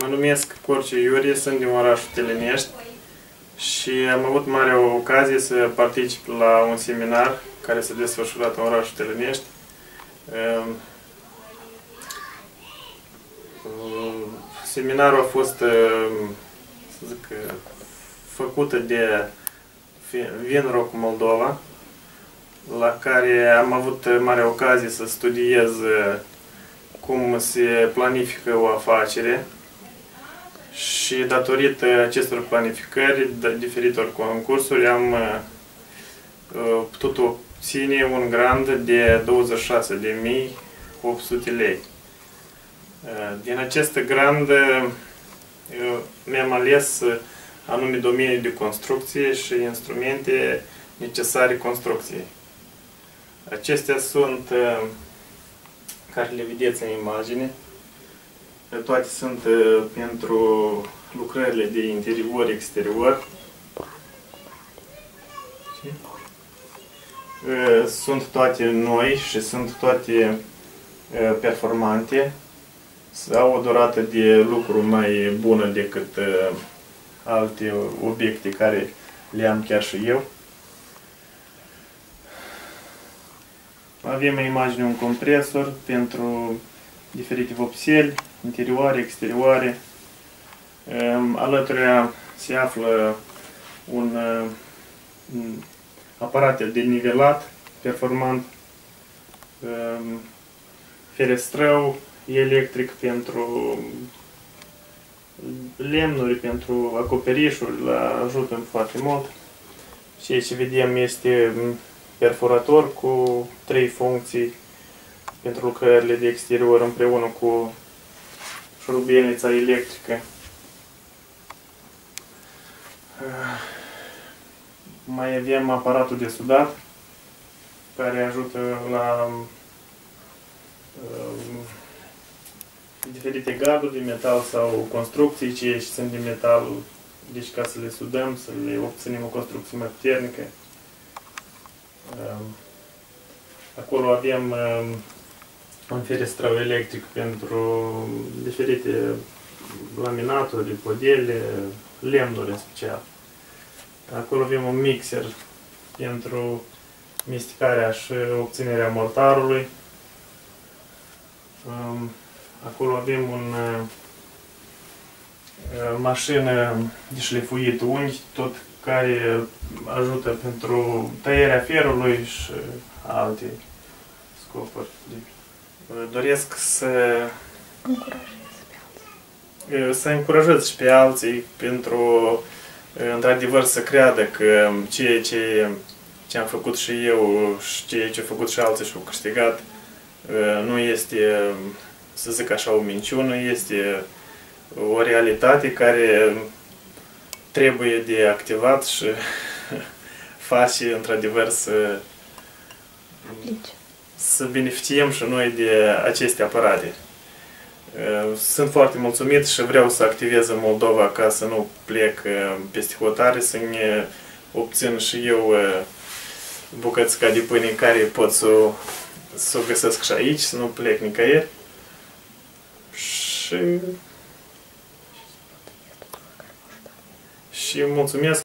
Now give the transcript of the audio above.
Mă numesc Corciu Iurie, sunt din orașul Telenești și am avut mare ocazie să particip la un seminar care s-a desfășurat în orașul Telenești. Ehm, seminarul a fost, ehm, să zic, făcut de Vinrock Moldova, la care am avut mare ocazie să studiez cum se planifică o afacere, și datorită acestor planificări, de diferitor concursuri, am uh, uh, putut obține un grant de 26.800 lei. Uh, din acest grant mi-am ales anume domenii de construcție și instrumente necesare construcției. Acestea sunt, care le vedeți în imagine, toate sunt pentru lucrările de interior-exterior. Sunt toate noi și sunt toate performante. Au o durată de lucru mai bună decât alte obiecte care le am chiar și eu. Avem în imagine un compresor pentru diferite vopseli, interioare, exterioare. Ehm, alături se află un, un aparat de nivelat performant, ehm, ferestrău electric pentru lemnuri, pentru acoperișuri, la ajută foarte mult. Și ce vedem este perforator cu trei funcții pentru lucrările de exterior împreună cu șurubelnița electrică. Mai avem aparatul de sudat care ajută la um, diferite garduri de metal sau construcții ce sunt de metal, deci ca să le sudăm, să le obținem o construcție mai puternică. Um, acolo avem um, un ferestrău electric pentru diferite laminaturi, podele, lemnuri în special. Acolo avem un mixer pentru misticarea și obținerea mortarului. Um, acolo avem un uh, mașină de șlefuit unghi, tot care ajută pentru tăierea ferului și alte scopuri doresc să să încurajez și pe alții pentru într-adevăr să creadă că ceea ce, ce am făcut și eu și ceea ce au făcut și alții și au câștigat nu este, să zic așa, o minciună, este o realitate care trebuie de activat și face într-adevăr să Aplice să beneficiem și noi de aceste aparate. Uh, sunt foarte mulțumit și vreau să activez în Moldova ca să nu plec uh, peste hotare, să ne obțin și eu uh, bucățica de pâine în care pot să, să o găsesc și aici, să nu plec nicăieri. Și, și mulțumesc